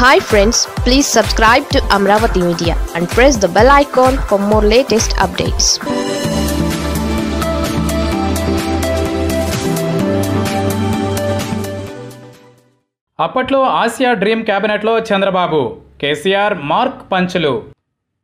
Hi friends please subscribe to Amaravati media and press the bell icon for more latest updates అప్పట్లో Asia dream క్యాబినెట్లో Chandrababu KCR mark పంచులు.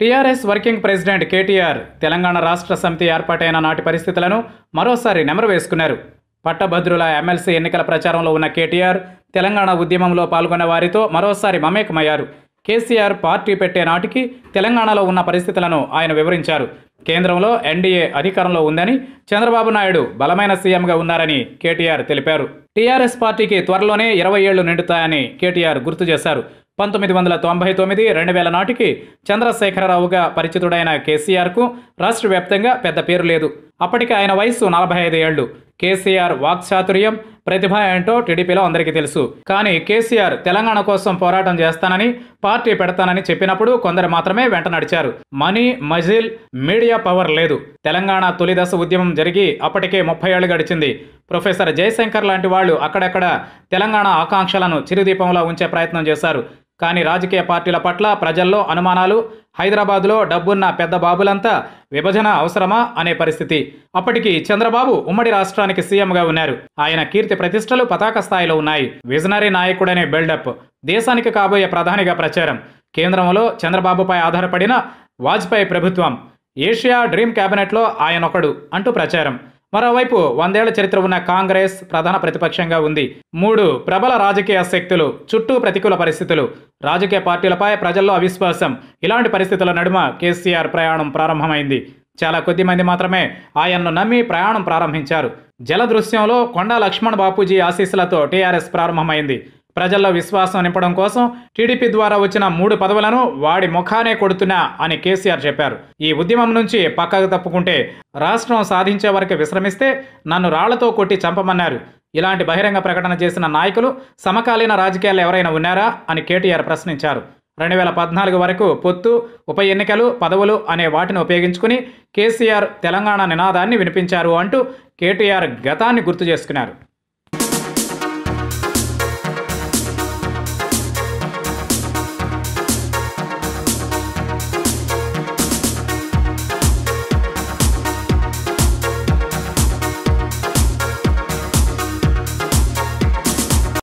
TRS working president KTR Telangana Rashtra Samithi ఏర్పాటైన నాటి పరిస్థితులను మరోసారి నెమరు వేసుకున్నారు. పట్టభద్రుల ఎమ్మెల్సీ ఎన్నికల ప్రచారంలో ఉన్న కేటీఆర్ తెలంగాణ ఉద్యమంలో పాల్గొన్న వారితో మరోసారి మమేకమయ్యారు. కేసీఆర్ పార్టీ పెట్టే నాటికి తెలంగాణలో ఉన్న పరిస్థితులను ఆయన వివరించారు. కేంద్రంలో ఎన్డీఏ అధికారంలో ఉందని చంద్రబాబు నాయుడు బలమైన సీఎంగా ఉన్నారని కేటీఆర్ తెలిపారు. టీఆర్ఎస్ పార్టీకి త్వరలోనే ఇరవై ఏళ్ళు నిండుతాయని కేటీఆర్ గుర్తు చేశారు. పంతొమ్మిది వందల తొంభై తొమ్మిది రెండు వేల నాటికి చంద్రశేఖరరావుగా పరిచితుడైన కేసీఆర్కు రాష్ట్ర వ్యాప్తంగా పెద్ద పేరు లేదు. అప్పటికి ఆయన వయసు నలభై ఐదు ఏళ్ళు కేసీఆర్ వాక్చాతుర్యం ప్రతిభ ఏంటో టీడీపీలో అందరికీ తెలుసు. కానీ కేసీఆర్ తెలంగాణ కోసం పోరాటం చేస్తానని పార్టీ పెడతానని చెప్పినప్పుడు కొందరు మాత్రమే వెంట నడిచారు. మనీ మజిల్ మీడియా పవర్ లేదు. తెలంగాణ తొలిదశ ఉద్యమం జరిగి అప్పటికే ముప్పై ఏళ్ళు గడిచింది. ప్రొఫెసర్ జయశంకర్ లాంటి వాళ్ళు అక్కడక్కడ తెలంగాణ ఆకాంక్షలను చిరుదీపంలో ఉంచే ప్రయత్నం చేశారు. కానీ రాజకీయ పార్టీల పట్ల ప్రజల్లో అనుమానాలు హైదరాబాదులో డబ్బున్న పెద్ద బాబులంతా విభజన అవసరమా అనే పరిస్థితి. అప్పటికి చంద్రబాబు ఉమ్మడి రాష్ట్రానికి సీఎంగా ఉన్నారు. ఆయన కీర్తి ప్రతిష్టలు పతాక స్థాయిలో ఉన్నాయి. విజనరీ నాయకుడనే బిల్డప్. దేశానికి కాబోయే ప్రధానిగా ప్రచారం. కేంద్రంలో చంద్రబాబుపై ఆధారపడిన వాజ్పేయి ప్రభుత్వం. ఏషియా డ్రీమ్ క్యాబినెట్లో ఆయనొకడు అంటూ ప్రచారం. మరోవైపు వందేళ్ళ చరిత్ర ఉన్న కాంగ్రెస్ ప్రధాన ప్రతిపక్షంగా ఉంది. మూడు ప్రబల రాజకీయ శక్తులు చుట్టూ ప్రతికూల పరిస్థితులు. రాజకీయ పార్టీలపై ప్రజల్లో అవిశ్వాసం. ఇలాంటి పరిస్థితుల నడుమ కేసీఆర్ ప్రయాణం ప్రారంభమైంది. చాలా కొద్ది మంది మాత్రమే ఆయన్ను నమ్మి ప్రయాణం ప్రారంభించారు. జలదృశ్యంలో కొండా లక్ష్మణ్ బాపూజీ ఆశీస్సులతో టీఆర్ఎస్ ప్రారంభమైంది. ప్రజల్లో విశ్వాసం నింపడం కోసం టీడీపీ ద్వారా వచ్చిన మూడు పదవులను వాడి ముఖానే కొడుతున్నా అని కేసీఆర్ చెప్పారు. ఈ ఉద్యమం నుంచి పక్కకు తప్పుకుంటే రాష్ట్రం సాధించే వరకు విశ్రమిస్తే నన్ను రాళ్ళతో కొట్టి చంపమన్నారు. ఇలాంటి బహిరంగ ప్రకటన చేసిన నాయకులు సమకాలీన రాజకీయాలు ఎవరైనా ఉన్నారా అని కేటీఆర్ ప్రశ్నించారు. రెండు వేల పద్నాలుగు వరకు పొత్తు ఉప ఎన్నికలు పదవులు అనే వాటిని ఉపయోగించుకుని కేసీఆర్ తెలంగాణ నినాదాన్ని వినిపించారు అంటూ కేటీఆర్ గతాన్ని గుర్తు చేసుకున్నారు.